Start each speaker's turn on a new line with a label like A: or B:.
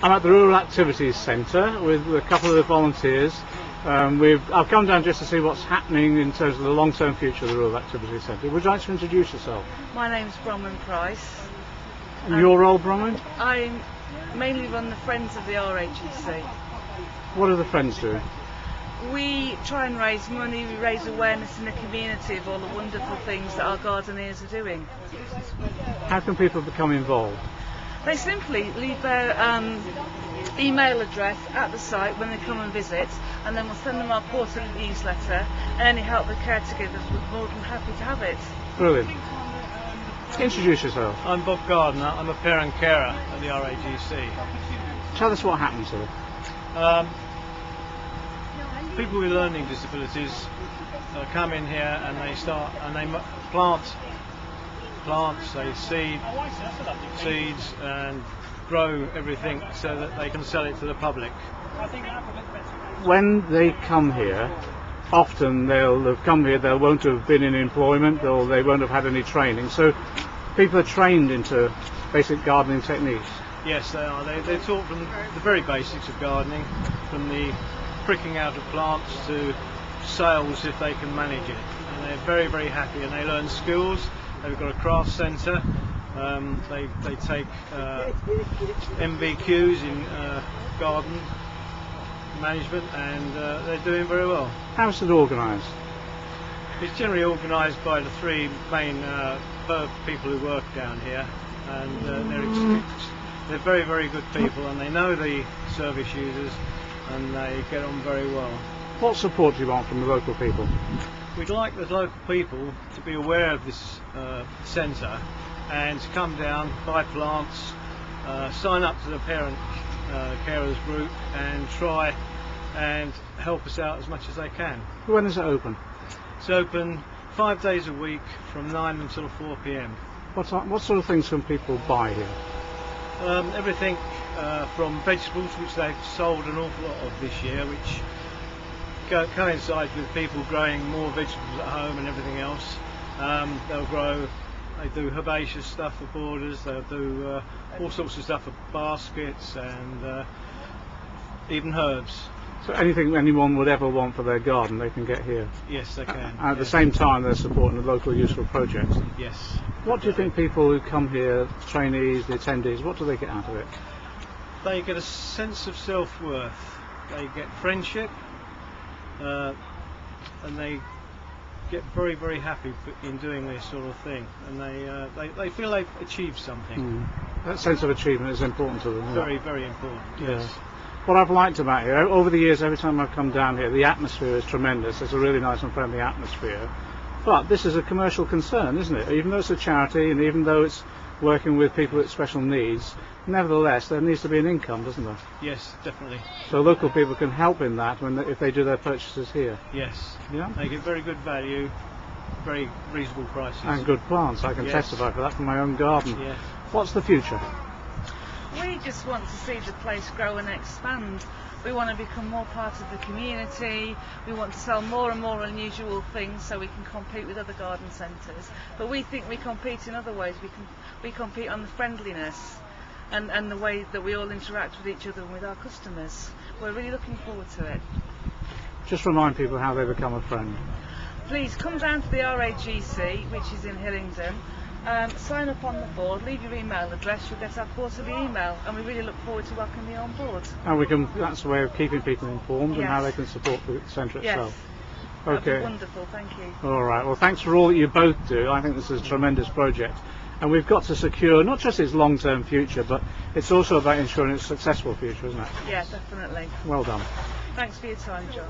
A: I'm at the Rural Activities Centre with a couple of the volunteers. Um, we've, I've come down just to see what's happening in terms of the long-term future of the Rural Activities Centre. Would you like to introduce yourself?
B: My name's Bronwyn Price. Um,
A: your role, Bronwyn?
B: I mainly run the Friends of the RAGC.
A: What do the friends do?
B: We try and raise money, we raise awareness in the community of all the wonderful things that our gardeners are doing.
A: How can people become involved?
B: They simply leave their um, email address at the site when they come and visit, and then we'll send them our quarterly newsletter. And any help the caregivers, we're more than happy to have it.
A: Brilliant. Introduce yourself.
C: I'm Bob Gardner. I'm a parent carer at the RAGC.
A: Tell us what happens here.
C: Um, people with learning disabilities uh, come in here and they start and they mu- plant plants, they seed seeds and grow everything so that they can sell it to the public.
A: When they come here, often they'll have come here, they won't have been in employment or they won't have had any training. So people are trained into basic gardening techniques.
C: Yes, they are. They, they're taught from the very basics of gardening, from the pricking out of plants to sales if they can manage it. And they're very, very happy and they learn skills. They've got a craft centre. Um, they, they take uh, NVQs in uh, garden management and uh, they're doing very well.
A: How's it organised?
C: It's generally organised by the three main uh, people who work down here, and uh, they're they're very very good people, and they know the service users, and they get on very well.
A: What support do you want from the local people?
C: We'd like the local people to be aware of this uh, centre and to come down, buy plants, uh, sign up to the parent uh, carers group, and try and help us out as much as they can.
A: When is it open?
C: It's open five days a week from 9 until 4 pm.
A: What, sort- what sort of things can people buy here?
C: Um, everything uh, from vegetables, which they've sold an awful lot of this year, which co- coincides with people growing more vegetables at home and everything else. Um, they'll grow, they do herbaceous stuff for borders, they'll do uh, all sorts of stuff for baskets and uh, even herbs.
A: So anything anyone would ever want for their garden, they can get here.
C: Yes, they can.
A: At the same time, they're supporting the local useful projects.
C: Yes.
A: What do you think people who come here, trainees, the attendees, what do they get out of it?
C: they get a sense of self-worth. They get friendship, uh, and they get very, very happy in doing this sort of thing. And they, uh, they, they feel they've achieved something.
A: Mm. That sense of achievement is important to them. isn't it?
C: Very, very important.
A: Yeah.
C: Yes.
A: What I've liked about here, over the years, every time I've come down here, the atmosphere is tremendous. It's a really nice and friendly atmosphere. But this is a commercial concern, isn't it? Even though it's a charity and even though it's working with people with special needs, nevertheless, there needs to be an income, doesn't there?
C: Yes, definitely.
A: So local people can help in that when they, if they do their purchases here.
C: Yes.
A: Yeah?
C: They get very good value, very reasonable prices.
A: And good plants. I can
C: Yes.
A: testify for that from my own garden.
C: Yeah.
A: What's the future?
B: We just want to see the place grow and expand. We want to become more part of the community. We want to sell more and more unusual things so we can compete with other garden centres. But we think we compete in other ways. We can we compete on the friendliness and, and the way that we all interact with each other and with our customers. We're really looking forward to it.
A: Just remind people how they become a friend.
B: Please come down to the RAGC, which is in Hillingdon. Um, sign up on the board, leave your email address, you'll get our quarterly email, and we really look forward to welcoming you on board.
A: And we can, that's the way of keeping people informed and how they can support the centre
B: Yes.
A: itself. Okay.
B: wonderful, thank you.
A: All right. Well, thanks for all that you both do. I think this is a tremendous project. And we've got to secure not just its long-term future, but it's also about ensuring its successful future, isn't it?
B: Yeah, definitely.
A: Well done.
B: Thanks for your time, John.